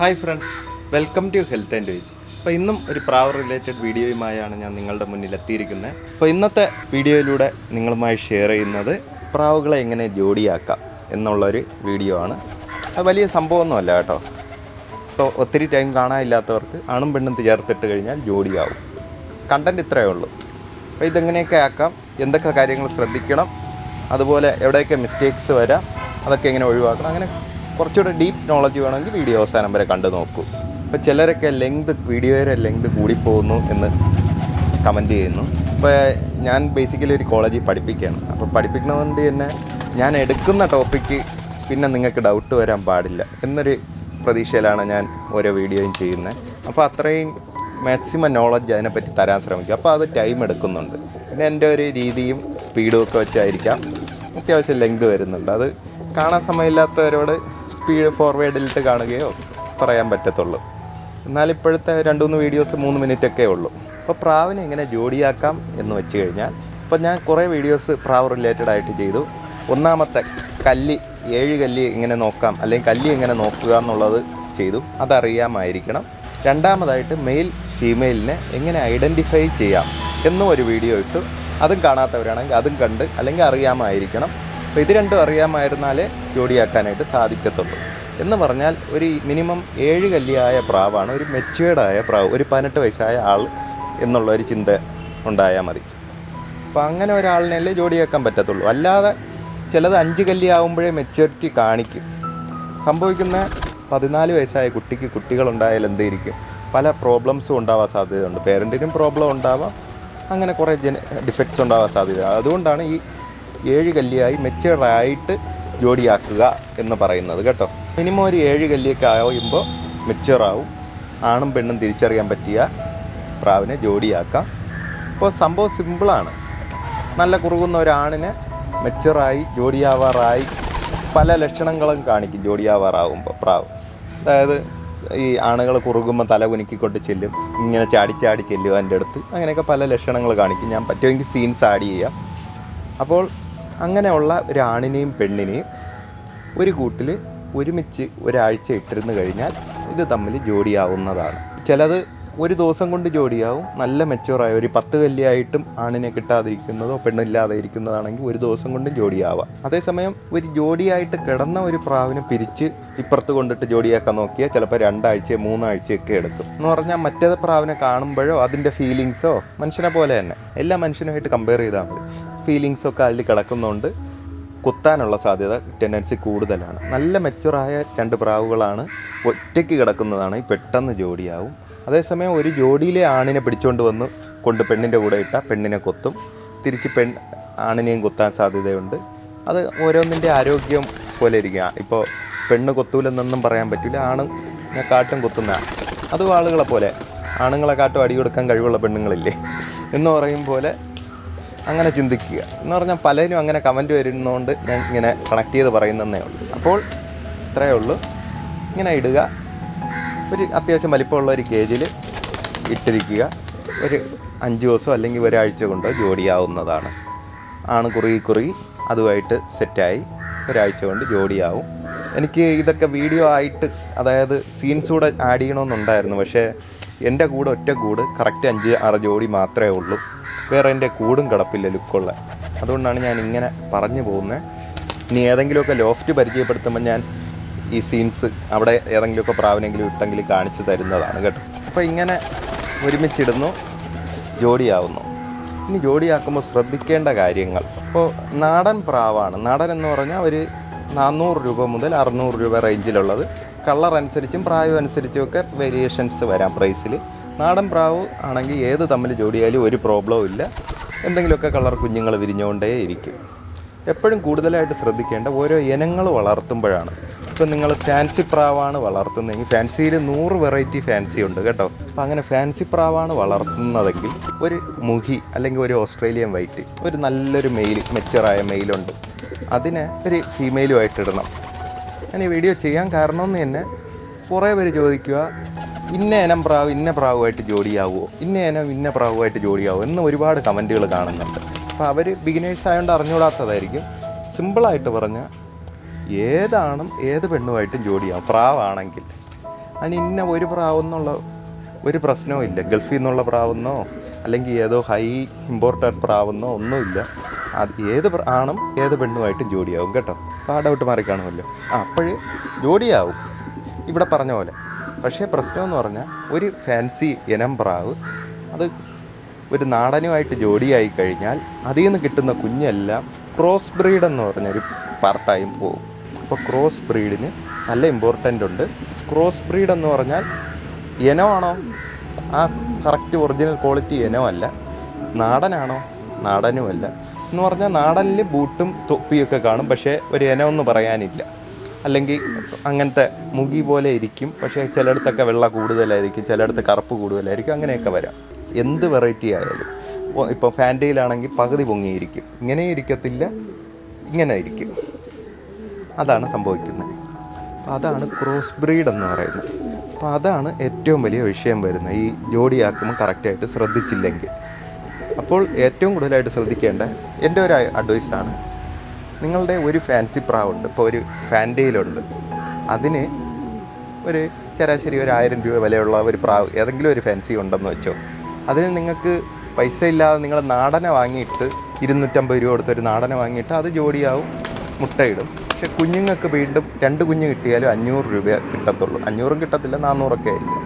Hi friends welcome to health and wage അപ്പോൾ ഇന്നും ഒരു പ്രാവർ റിലേറ്റഡ് വീഡിയോയുമായാണ് ഞാൻ നിങ്ങളുടെ മുന്നിൽ എത്തിയിരിക്കുന്നത്. അപ്പോൾ ഇന്നത്തെ വീഡിയോയിലൂടെ നിങ്ങളുമായി ഷെയർ ചെയ്യുന്നത് പ്രാവുകളെ എങ്ങനെ ജോഡിയാക്കാം എന്നുള്ളൊരു വീഡിയോ ആണ്. അത് വലിയ സംഭവമൊന്നുമല്ല കേട്ടോ. ഇപ്പോൾ ഒത്തിരി ടൈം കാണാനില്ലാത്തവർക്ക് ആണും പെണ്ണും ചേർത്തിട്ട് കഴിഞ്ഞാൽ ജോഡിയാവും. കണ്ടന്റ് ഇത്രയേ ഉള്ളൂ. അപ്പോൾ ഇതെങ്ങനെയൊക്കെ ആക്കാം? എന്തൊക്കെ കാര്യങ്ങൾ ശ്രദ്ധിക്കണം? അതുപോലെ എവിടെയൊക്കെ മിസ്റ്റേക്സ് വരാം? അതൊക്കെ എങ്ങനെ ഒഴിവാക്കണം? അങ്ങനെ കുറച്ചുകൂടെ ഡീപ്പ് നോളജ് വേണമെങ്കിൽ വീഡിയോ അവസാനം വരെ കണ്ടു നോക്കൂ. അപ്പോൾ ചിലരൊക്കെ ലെങ്ത് വീഡിയോയുടെ ലെങ്ത് കൂടിപ്പോകുന്നു എന്ന് കമന്റ് ചെയ്യുന്നു. അപ്പോൾ ഞാൻ ബേസിക്കലി ഒരു കോളേജിൽ പഠിപ്പിക്കുകയാണ്. അപ്പോൾ പഠിപ്പിക്കുന്നതുകൊണ്ട് തന്നെ ഞാൻ എടുക്കുന്ന ടോപ്പിക്ക് പിന്നെ നിങ്ങൾക്ക് ഡൗട്ട് വരാൻ പാടില്ല എന്നൊരു പ്രതീക്ഷയിലാണ് ഞാൻ ഓരോ വീഡിയോയും ചെയ്യുന്നത്. അപ്പോൾ അത്രയും മാക്സിമം നോളജ് അതിനെപ്പറ്റി തരാൻ ശ്രമിക്കും അപ്പോൾ അത് ടൈം എടുക്കുന്നുണ്ട്. പിന്നെ എന്റെ ഒരു രീതിയും സ്പീഡും ഒക്കെ വെച്ചായിരിക്കാം. അത്യാവശ്യം ലെങ്ത് വരുന്നുണ്ട്. അത് കാണാൻ സമയമില്ലാത്തവരോട് സ്പീഡ് ഫോർവേഡിലിട്ട് കാണുകയോ പറയാൻ പറ്റത്തുള്ളൂ. എന്നാൽ ഇപ്പോഴത്തെ രണ്ട് മൂന്ന് വീഡിയോസ് മൂന്ന് മിനിറ്റ് ഒക്കെ ഉള്ളൂ. അപ്പോൾ പ്രാവിനെ എങ്ങനെ ജോഡിയാക്കാം എന്ന് വെച്ച് കഴിഞ്ഞാൽ ഇപ്പോൾ ഞാൻ കുറേ വീഡിയോസ് പ്രാവ് റിലേറ്റഡ് ആയിട്ട് ചെയ്തു. ഒന്നാമത്തെ കല്ലി ഏഴ് കല്ലി എങ്ങനെ നോക്കാം അല്ലെങ്കിൽ കല്ലി എങ്ങനെ നോക്കുക എന്നുള്ളത് ചെയ്തു. അതറിയാമായിരിക്കണം. രണ്ടാമതായിട്ട് മെയിൽ ഫീമെയിലിനെ എങ്ങനെ ഐഡന്റിഫൈ ചെയ്യാം എന്നും ഒരു വീഡിയോ ഇട്ടു. അതും കാണാത്തവരാണെങ്കിൽ അതും കണ്ട് അല്ലെങ്കിൽ അറിയാമായിരിക്കണം. അപ്പോൾ ഇത് രണ്ടും അറിയാമായിരുന്നാലേ ജോഡിയാക്കാനായിട്ട് സാധിക്കത്തുള്ളൂ. എന്ന് പറഞ്ഞാൽ ഒരു മിനിമം ഏഴ് കല്ലിയായ പ്രാവാണ് ഒരു മെച്വേർഡായ പ്രാവ് ഒരു പതിനെട്ട് വയസ്സായ ആൾ എന്നുള്ള ഒരു ചിന്ത ഉണ്ടായാൽ മതി. അപ്പോൾ അങ്ങനെ ഒരാളിനല്ലേ ജോഡിയാക്കാൻ പറ്റത്തുള്ളൂ. അല്ലാതെ ചിലത് അഞ്ച് കല്ലിയാവുമ്പോഴേ മെച്യൂരിറ്റി കാണിക്കും. സംഭവിക്കുന്ന പതിനാല് വയസ്സായ കുട്ടിക്ക് കുട്ടികളുണ്ടായാൽ എന്തായിരിക്കും പല പ്രോബ്ലംസും ഉണ്ടാവാൻ സാധ്യതയുണ്ട്. പേരന്റിനും പ്രോബ്ലം ഉണ്ടാവാം. അങ്ങനെ കുറേ ജന ഡിഫക്ട്സ് ഉണ്ടാവാൻ സാധ്യത അതുകൊണ്ടാണ് ഈ ഏഴ് കല്ലിയായി മെച്ചുവറായിട്ട് ജോഡിയാക്കുക എന്ന് പറയുന്നത് കേട്ടോ. മിനിമം ഒരു ഏഴ് കല്ലിയൊക്കെ ആകുമ്പോൾ മെച്ചുവറാവും ആണും പെണ്ണും തിരിച്ചറിയാൻ പറ്റിയ പ്രാവിനെ ജോഡിയാക്കാം. ഇപ്പോൾ സംഭവം സിമ്പിളാണ് നല്ല കുറുകുന്ന ഒരാണിനെ മെച്ചുവറായി ജോഡിയാവാറായി പല ലക്ഷണങ്ങളും കാണിക്കും ജോഡിയാവാറാവുമ്പോൾ പ്രാവ്. അതായത് ഈ ആണുകൾ കുറുകുമ്പോൾ തല കുനിക്കൊണ്ട് ചെല്ലും ഇങ്ങനെ ചാടി ചാടി ചെല്ലും എന്റെ അടുത്ത്. അങ്ങനെയൊക്കെ പല ലക്ഷണങ്ങൾ കാണിക്കും. ഞാൻ പറ്റുമെങ്കിൽ സീൻസ് ആഡ് ചെയ്യാം. അപ്പോൾ അങ്ങനെയുള്ള ഒരു ആണിനെയും പെണ്ണിനെയും ഒരു കൂട്ടിൽ ഒരുമിച്ച് ഒരാഴ്ച ഇട്ടിരുന്നു കഴിഞ്ഞാൽ ഇത് തമ്മിൽ ജോഡിയാവുന്നതാണ്. ചിലത് ഒരു ദിവസം കൊണ്ട് ജോഡിയാവും. നല്ല മെച്ചുവറായ ഒരു പത്ത് കല്ലിയായിട്ടും ആണിനെ കിട്ടാതിരിക്കുന്നതോ പെണ്ണില്ലാതെ ഇരിക്കുന്നതാണെങ്കിൽ ഒരു ദിവസം കൊണ്ട് ജോഡിയാവാം. അതേസമയം ഒരു ജോഡിയായിട്ട് കിടന്ന ഒരു പ്രാവിനെ പിരിച്ച് ഇപ്പുറത്ത് കൊണ്ടിട്ട് ജോഡിയാക്കാൻ നോക്കിയാൽ ചിലപ്പോൾ രണ്ടാഴ്ച മൂന്നാഴ്ചയൊക്കെ എടുക്കും. എന്ന് പറഞ്ഞാൽ മറ്റേത് പ്രാവിനെ കാണുമ്പോഴോ അതിന്റെ ഫീലിങ്സോ മനുഷ്യനെ പോലെ തന്നെ. എല്ലാ മനുഷ്യനുമായിട്ട് കമ്പയർ ചെയ്താൽ മതി. ഫീലിങ്സൊക്കെ അതിൽ കിടക്കുന്നതുകൊണ്ട് കുത്താനുള്ള സാധ്യത ടെൻഡൻസി കൂടുതലാണ്. നല്ല മെച്ചുറായ രണ്ട് പ്രാവുകളാണ് ഒറ്റയ്ക്ക് കിടക്കുന്നതാണ് പെട്ടെന്ന് ജോഡിയാവും. അതേസമയം ഒരു ജോഡിയിലെ ആണിനെ പിടിച്ചുകൊണ്ട് വന്ന് കൊണ്ട് പെണ്ണിന്റെ കൂടെ ഇട്ടാൽ പെണ്ണിനെ കൊത്തും. തിരിച്ച് പെൺ ആണിനെയും കുത്താൻ സാധ്യതയുണ്ട്. അത് ഓരോന്നിന്റെ ആരോഗ്യം പോലെ ഇരിക്കുക ഇപ്പോൾ പെണ്ണ് കൊത്തൂലെന്നൊന്നും പറയാൻ പറ്റില്ല ആണ് കാട്ടും കൊത്തുന്ന അതും ആളുകളെ പോലെ. ആണുങ്ങളെ കാട്ടും അടി കൊടുക്കാൻ കഴിവുള്ള പെണ്ണുങ്ങളില്ലേ? എന്ന് പറയും പോലെ അങ്ങനെ ചിന്തിക്കുക. എന്ന് പറഞ്ഞാൽ പലരും അങ്ങനെ കമന്റ് വരുന്നതുകൊണ്ട് ഞാൻ ഇങ്ങനെ കണക്ട് ചെയ്ത് പറയുന്നതേ ഉള്ളൂ. അപ്പോൾ ഇത്രയേ ഉള്ളൂ. ഇങ്ങനെ ഇടുക. ഒരു അത്യാവശ്യം വലിപ്പമുള്ള ഒരു കേജിൽ ഇട്ടിരിക്കുക. ഒരു അഞ്ച് ദിവസം അല്ലെങ്കിൽ ഒരാഴ്ച കൊണ്ട് ജോഡിയാവുന്നതാണ്. ആണ് കുറുകി കുറുകി അതുമായിട്ട് സെറ്റായി ഒരാഴ്ച കൊണ്ട് ജോഡിയാവും. എനിക്ക് ഇതൊക്കെ വീഡിയോ ആയിട്ട് അതായത് സീൻസ് കൂടെ ആഡ് ചെയ്യണമെന്നുണ്ടായിരുന്നു. പക്ഷേ എന്റെ കൂടെ ഒറ്റ കൂട് കറക്റ്റ് അഞ്ച് ആറ് ജോഡി മാത്രമേ ഉള്ളൂ. വേറെ എന്റെ കൂടും കിടപ്പില്ല ലുക്കുള്ള. അതുകൊണ്ടാണ് ഞാൻ ഇങ്ങനെ പറഞ്ഞു പോകുന്നത് ഇനി ഏതെങ്കിലുമൊക്കെ ലോഫ്റ്റ് പരിചയപ്പെടുത്തുമ്പോൾ ഞാൻ ഈ സീൻസ് അവിടെ ഏതെങ്കിലുമൊക്കെ പ്രാവിനെങ്കിലും ഇട്ടെങ്കിൽ കാണിച്ചു തരുന്നതാണ് കേട്ടോ. അപ്പോൾ ഇങ്ങനെ ഒരുമിച്ചിടുന്നു. ജോഡിയാവുന്നു. ഇനി ജോഡിയാക്കുമ്പോൾ ശ്രദ്ധിക്കേണ്ട കാര്യങ്ങൾ. അപ്പോൾ നാടൻ പ്രാവാണ്. നാടൻ എന്ന് പറഞ്ഞാൽ ഒരു നാനൂറ് രൂപ മുതൽ അറുന്നൂറ് രൂപ റേഞ്ചിലുള്ളത് കളർ അനുസരിച്ചും പ്രായം അനുസരിച്ചും ഒക്കെ വേരിയേഷൻസ് വരാം പ്രൈസിൽ നാടൻ പ്രാവ് ആണെങ്കിൽ ഏത് തമ്മിൽ ജോഡിയായാലും ഒരു പ്രോബ്ലവും ഇല്ല. എന്തെങ്കിലുമൊക്കെ കളർ കുഞ്ഞുങ്ങൾ വിരിഞ്ഞുകൊണ്ടേ ഇരിക്കും. എപ്പോഴും കൂടുതലായിട്ട് ശ്രദ്ധിക്കേണ്ട ഓരോ ഇനങ്ങൾ വളർത്തുമ്പോഴാണ്. ഇപ്പം നിങ്ങൾ ഫാൻസി പ്രാവാണ് വളർത്തുന്നതെങ്കിൽ ഫാൻസിയിൽ നൂറ് വെറൈറ്റി ഫാൻസി ഉണ്ട് കേട്ടോ. അപ്പം അങ്ങനെ ഫാൻസി പ്രാവാണ് വളർത്തുന്നതെങ്കിൽ ഒരു മുഹി അല്ലെങ്കിൽ ഒരു ഓസ്ട്രേലിയൻ വൈറ്റ് ഒരു നല്ലൊരു മെയിൽ മെച്ചുറായ മെയിലുണ്ട് അതിനെ ഒരു ഫീമെയിലുമായിട്ട് ഇടണം. ഞാൻ ഈ വീഡിയോ ചെയ്യാൻ കാരണം എന്ന് തന്നെ കുറേ പേര് ചോദിക്കുക ഇന്ന ഇനം പ്രാവ് ഇന്ന പ്രാവുമായിട്ട് ജോഡിയാവുമോ ഇന്ന ഇനം ഇന്ന പ്രാവുമായിട്ട് ജോഡിയാവുമോ എന്ന് ഒരുപാട് കമന്റുകൾ കാണുന്നുണ്ട്. അപ്പോൾ അവർ ബിഗിനേഴ്സ് ആയതുകൊണ്ട് അറിഞ്ഞുകൂടാത്തതായിരിക്കും. സിമ്പിളായിട്ട് പറഞ്ഞാൽ ഏതാണും ഏത് പെണ്ണുമായിട്ടും ജോഡിയാവും പ്രാവാണെങ്കിൽ. അതിന് ഇന്ന ഒരു പ്രാവെന്നുള്ള ഒരു പ്രശ്നവും ഇല്ല. ഗൾഫിൽ നിന്നുള്ള പ്രാവെന്നോ അല്ലെങ്കിൽ ഏതോ ഹൈ ഇമ്പോർട്ടന്റ് പ്രാവെന്നോ ഒന്നുമില്ല. അത് ഏത് ആണും ഏത് പെണ്ണുമായിട്ടും ജോഡിയാവും കേട്ടോ. ആ ഡൗട്ട് മാറി കാണുമല്ലോ. ആ അപ്പോഴ് ജോഡിയാവും. ഇവിടെ പറഞ്ഞ പോലെ. പക്ഷേ പ്രശ്നമെന്ന് പറഞ്ഞാൽ ഒരു ഫാൻസി ഇനം പ്രാവ് അത് ഒരു നാടനുമായിട്ട് ജോഡിയായി കഴിഞ്ഞാൽ അതിൽ നിന്ന് കിട്ടുന്ന കുഞ്ഞെല്ലാം ക്രോസ് ബ്രീഡ് എന്ന് പറഞ്ഞൊരു പാർട്ടായും പോകും അപ്പോൾ ക്രോസ് ബ്രീഡിന് നല്ല ഇമ്പോർട്ടന്റ് ഉണ്ട്. ക്രോസ് ബ്രീഡ് എന്ന് പറഞ്ഞാൽ ഇനമാണോ? ആ കറക്റ്റ് ഒറിജിനൽ ക്വാളിറ്റി ഇനമല്ല. നാടനാണോ? നാടനുമല്ല. എന്ന് പറഞ്ഞാൽ നാടനിൽ ബൂട്ടും തൊപ്പിയൊക്കെ കാണും പക്ഷേ ഒരു ഇനമെന്ന് പറയാനില്ല. അല്ലെങ്കിൽ അങ്ങനത്തെ മുഗി പോലെ ഇരിക്കും പക്ഷേ ചിലയിടത്തൊക്കെ വെള്ള കൂടുതലായിരിക്കും ചിലയിടത്ത് കറുപ്പ് കൂടുതലായിരിക്കും അങ്ങനെയൊക്കെ വരാം. എന്ത് വെറൈറ്റി ആയാലും. ഇപ്പോൾ ഫാന്റയിലാണെങ്കിൽ പകുതി പൊങ്ങിയിരിക്കും. ഇങ്ങനെ ഇരിക്കത്തില്ല ഇങ്ങനെ ഇരിക്കും. അതാണ് സംഭവിക്കുന്നത്. അപ്പോൾ അതാണ് ക്രോസ് ബ്രീഡ് എന്ന് പറയുന്നത്. അപ്പോൾ അതാണ് ഏറ്റവും വലിയ വിഷയം വരുന്നത്. ഈ ജോഡിയാക്കുമ്പോൾ കറക്റ്റായിട്ട് ശ്രദ്ധിച്ചില്ലെങ്കിൽ. അപ്പോൾ ഏറ്റവും കൂടുതലായിട്ട് ശ്രദ്ധിക്കേണ്ട എന്റെ ഒരു അഡ്വൈസാണ്. നിങ്ങളുടെ ഒരു ഫാൻസി പ്രാവുണ്ട് ഇപ്പോൾ ഒരു ഫാൻഡേയിലുണ്ട് അതിന് ഒരു ശരാശരി ഒരു ആയിരം രൂപ വിലയുള്ള ഒരു പ്രാവ് ഏതെങ്കിലും ഒരു ഫാൻസി ഉണ്ടെന്ന് വെച്ചോ. അതിന് നിങ്ങൾക്ക് പൈസ ഇല്ലാതെ നിങ്ങൾ നാടനെ വാങ്ങിയിട്ട് ഇരുന്നൂറ്റമ്പത് രൂപ കൊടുത്ത് ഒരു നാടനെ വാങ്ങിയിട്ട് അത് ജോഡിയാവും മുട്ടയിടും. പക്ഷെ കുഞ്ഞുങ്ങൾക്ക് വീണ്ടും രണ്ട് കുഞ്ഞ് കിട്ടിയാലും അഞ്ഞൂറ് രൂപ കിട്ടത്തുള്ളൂ. അഞ്ഞൂറും കിട്ടത്തില്ല നാനൂറൊക്കെ ആയിരിക്കും.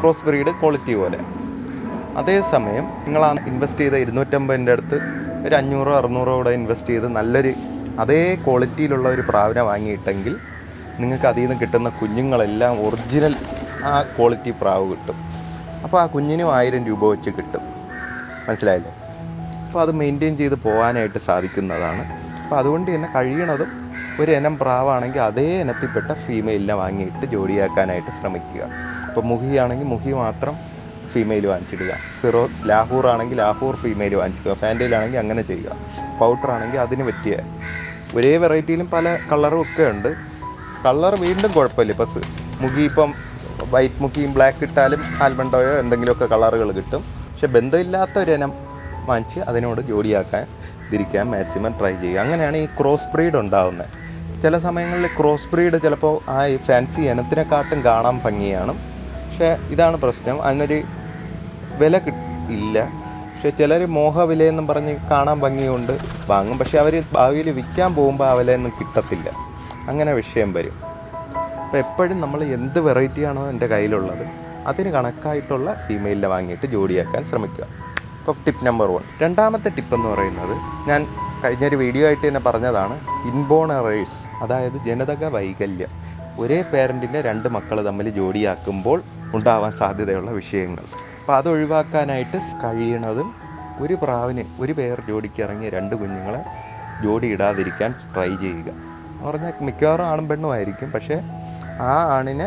ക്രോസ് ബ്രീഡ് ക്വാളിറ്റി പോലെ. അതേസമയം നിങ്ങൾ ആ ഇൻവെസ്റ്റ് ചെയ്ത ഇരുന്നൂറ്റമ്പതിന്റെ അടുത്ത് ഒരു അഞ്ഞൂറോ അറുന്നൂറോ കൂടെ ഇൻവെസ്റ്റ് ചെയ്ത് നല്ലൊരു അതേ ക്വാളിറ്റിയിലുള്ള ഒരു പ്രാവിനെ വാങ്ങിയിട്ടെങ്കിൽ നിങ്ങൾക്ക് അതിൽ നിന്ന് കിട്ടുന്ന കുഞ്ഞുങ്ങളെല്ലാം ഒറിജിനൽ ആ ക്വാളിറ്റി പ്രാവ് കിട്ടും. അപ്പോൾ ആ കുഞ്ഞിനും ആയിരം രൂപ വെച്ച് കിട്ടും. മനസ്സിലായില്ലേ? അപ്പോൾ അത് മെയിന്റെയിൻ ചെയ്ത് പോകാനായിട്ട് സാധിക്കുന്നതാണ്. അപ്പോൾ അതുകൊണ്ട് തന്നെ കഴിയണതും ഒരു ഇനം പ്രാവാണെങ്കിൽ അതേ ഇനത്തിൽപ്പെട്ട ഫീമെയിലിനെ വാങ്ങിയിട്ട് ജോഡിയാക്കാനായിട്ട് ശ്രമിക്കുക. അപ്പോൾ മുഹിയാണെങ്കിൽ മുഹി മാത്രം ഫീമെയിൽ വാങ്ങിച്ചിടുക. സിറോ ലാഹൂർ ആണെങ്കിൽ ലാഹൂർ ഫീമെയിൽ വാങ്ങിച്ചിടുക. ഫാന്റയിലാണെങ്കിൽ അങ്ങനെ ചെയ്യുക. പൗഡർ ആണെങ്കിൽ അതിന് പറ്റിയ ഒരേ വെറൈറ്റിയിലും പല കളറും ഒക്കെ ഉണ്ട്. കളർ വീണ്ടും കുഴപ്പമില്ല. ഇപ്പം മുഖി ഇപ്പം വൈറ്റ് മുഖിയും ബ്ലാക്ക് ഇട്ടാലും ആൽമണ്ടോയോ എന്തെങ്കിലുമൊക്കെ കളറുകൾ കിട്ടും. പക്ഷെ ബന്ധമില്ലാത്ത ഒരു ഇനം വാങ്ങിച്ച് അതിനോട് ജോഡിയാക്കാൻ തിരിക്കാൻ മാക്സിമം ട്രൈ ചെയ്യുക. അങ്ങനെയാണ് ഈ ക്രോസ് ബ്രീഡ് ഉണ്ടാവുന്നത്. ചില സമയങ്ങളിൽ ക്രോസ് ബ്രീഡ് ചിലപ്പോൾ ആ ഈ ഫാൻസി ഇനത്തിനെക്കാട്ടും കാണാൻ ഭംഗിയാണ്. പക്ഷേ ഇതാണ് പ്രശ്നം. അതിനൊരു വില ഇല്ല. പക്ഷെ ചിലർ മോഹവിലയെന്നും പറഞ്ഞ് കാണാൻ ഭംഗിയുണ്ട് വാങ്ങും. പക്ഷെ അവർ ഭാവിയിൽ വിൽക്കാൻ പോകുമ്പോൾ ആ വിലയൊന്നും കിട്ടത്തില്ല. അങ്ങനെ വിഷയം വരും. അപ്പോൾ എപ്പോഴും നമ്മൾ എന്ത് വെറൈറ്റിയാണോ എന്റെ കയ്യിലുള്ളത് അതിന് കണക്കായിട്ടുള്ള ഫീമെയിലിനെ വാങ്ങിയിട്ട് ജോഡിയാക്കാൻ ശ്രമിക്കുക. ഇപ്പോൾ ടിപ്പ് നമ്പർ വൺ രണ്ടാമത്തെ ടിപ്പ് എന്ന് പറയുന്നത് ഞാൻ കഴിഞ്ഞൊരു വീഡിയോ ആയിട്ട് തന്നെ പറഞ്ഞതാണ് ഇൻബോണറേഴ്സ് അതായത് ജനിതക വൈകല്യം. ഒരേ പേരന്റിന്റെ രണ്ട് മക്കൾ തമ്മിൽ ജോഡിയാക്കുമ്പോൾ ഉണ്ടാവാൻ സാധ്യതയുള്ള വിഷയങ്ങൾ. അപ്പോൾ അത് ഒഴിവാക്കാനായിട്ട് കഴിയണതും ഒരു പ്രാവിന് ഒരു പേർ ജോഡിക്ക് ഇറങ്ങിയ രണ്ട് കുഞ്ഞുങ്ങളെ ജോഡി ഇടാതിരിക്കാൻ ട്രൈ ചെയ്യുക. എന്ന് പറഞ്ഞാൽ മിക്കവാറും ആണും പെണ്ണും ആയിരിക്കും. പക്ഷേ ആ ആണിന്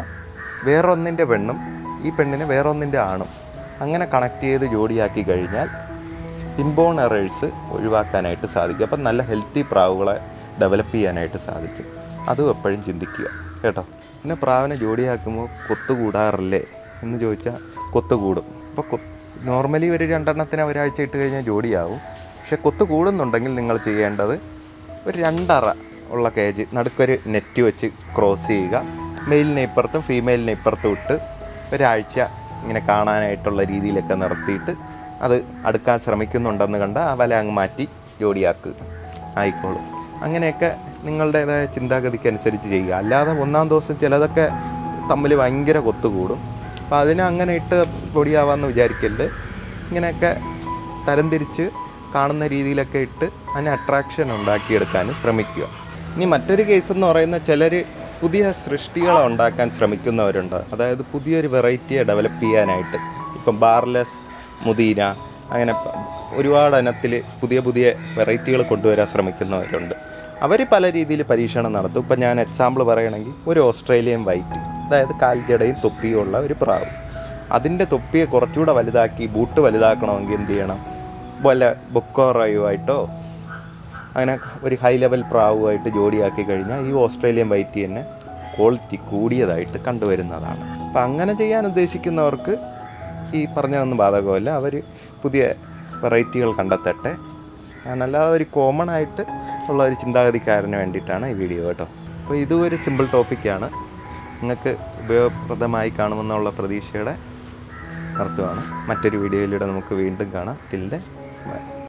വേറൊന്നിന്റെ പെണ്ണും ഈ പെണ്ണിന് വേറൊന്നിന്റെ ആണും അങ്ങനെ കണക്ട് ചെയ്ത് ജോഡിയാക്കി കഴിഞ്ഞാൽ ഇൻബോൺ എറേഴ്സ് ഒഴിവാക്കാനായിട്ട് സാധിക്കും. അപ്പം നല്ല ഹെൽത്തി പ്രാവുകളെ ഡെവലപ്പ് ചെയ്യാനായിട്ട് സാധിക്കും. അതും എപ്പോഴും ചിന്തിക്കുക. കേട്ടോ? പിന്നെ പ്രാവിനെ ജോഡിയാക്കുമ്പോൾ കൊത്തുകൂടാറില്ലേ എന്ന് ചോദിച്ചാൽ കൊത്തു കൂടും അപ്പോൾ നോർമലി ഒരു രണ്ടെണ്ണത്തിന് ഒരാഴ്ച ഇട്ട് കഴിഞ്ഞാൽ ജോഡിയാവും. പക്ഷെ കൊത്ത് കൂടുന്നുണ്ടെങ്കിൽ നിങ്ങൾ ചെയ്യേണ്ടത് ഒരു രണ്ടറ ഉള്ള കേജ് നടുക്കൊരു നെറ്റ് വെച്ച് ക്രോസ് ചെയ്യുക. മെയിലിനെ ഇപ്പുറത്തും ഫീമെയിലിനെ ഇപ്പുറത്തും ഇട്ട് ഒരാഴ്ച ഇങ്ങനെ കാണാനായിട്ടുള്ള രീതിയിലൊക്കെ നിർത്തിയിട്ട് അത് അടുക്കാൻ ശ്രമിക്കുന്നുണ്ടെന്ന് കണ്ട ആ വല അങ്ങ് മാറ്റി ജോഡിയാക്കുക. ആയിക്കോളും. അങ്ങനെയൊക്കെ നിങ്ങളുടേതായ ചിന്താഗതിക്ക് അനുസരിച്ച് ചെയ്യുക. അല്ലാതെ ഒന്നാം ദിവസം ചിലതൊക്കെ തമ്മിൽ ഭയങ്കര കൊത്തുകൂടും അപ്പോൾ അതിനെ അങ്ങനെ ഇട്ട് പൊടിയാവാമെന്ന് വിചാരിക്കരുത് ഇങ്ങനെയൊക്കെ തരംതിരിച്ച് കാണുന്ന രീതിയിലൊക്കെ ഇട്ട് അതിന് അട്രാക്ഷൻ ഉണ്ടാക്കിയെടുക്കാനും ശ്രമിക്കുക. ഇനി മറ്റൊരു കേസ് എന്ന് പറയുന്ന ചിലർ പുതിയ സൃഷ്ടികളെ ഉണ്ടാക്കാൻ ശ്രമിക്കുന്നവരുണ്ട്. അതായത് പുതിയൊരു വെറൈറ്റിയെ ഡെവലപ്പ് ചെയ്യാനായിട്ട്. ഇപ്പം ബാർലെസ് മുദീന അങ്ങനെ ഒരുപാട് ഇനത്തിൽ പുതിയ പുതിയ വെറൈറ്റികൾ കൊണ്ടുവരാൻ ശ്രമിക്കുന്നവരുണ്ട്. അവർ പല രീതിയിൽ പരീക്ഷണം നടത്തും. ഇപ്പം ഞാൻ എക്സാമ്പിൾ പറയുകയാണെങ്കിൽ ഒരു ഓസ്ട്രേലിയൻ വൈറ്റ് അതായത് കാൽജടയും തൊപ്പിയും ഉള്ള ഒരു പ്രാവ്. അതിന്റെ തൊപ്പിയെ കുറച്ചുകൂടെ വലുതാക്കി ബൂട്ട് വലുതാക്കണമെങ്കിൽ എന്ത് ചെയ്യണം? വല്ല ബൊക്കോറയുമായിട്ടോ അങ്ങനെ ഒരു ഹൈ ലെവൽ പ്രാവുമായിട്ട് ജോഡിയാക്കി കഴിഞ്ഞാൽ ഈ ഓസ്ട്രേലിയൻ വൈറ്റ് തന്നെ ക്വാളിറ്റി കൂടിയതായിട്ട് കണ്ടുവരുന്നതാണ്. അപ്പം അങ്ങനെ ചെയ്യാൻ ഉദ്ദേശിക്കുന്നവർക്ക് ഈ പറഞ്ഞതൊന്നും ബാധകമല്ല. അവർ പുതിയ വെറൈറ്റികൾ കണ്ടെത്തട്ടെ. ഞാനല്ലാതെ ഒരു കോമൺ ആയിട്ട് ഉള്ള ഒരു ചിന്താഗതിക്കാരന് വേണ്ടിയിട്ടാണ് ഈ വീഡിയോ കേട്ടോ. അപ്പോൾ ഇതും ഒരു സിമ്പിൾ ടോപ്പിക്കാണ് നിങ്ങൾക്ക് ഉപയോഗപ്രദമായി കാണുമെന്നുള്ള പ്രതീക്ഷയുടെ അർത്ഥമാണ്. മറ്റൊരു വീഡിയോയിലൂടെ നമുക്ക് വീണ്ടും കാണാം. Tilde by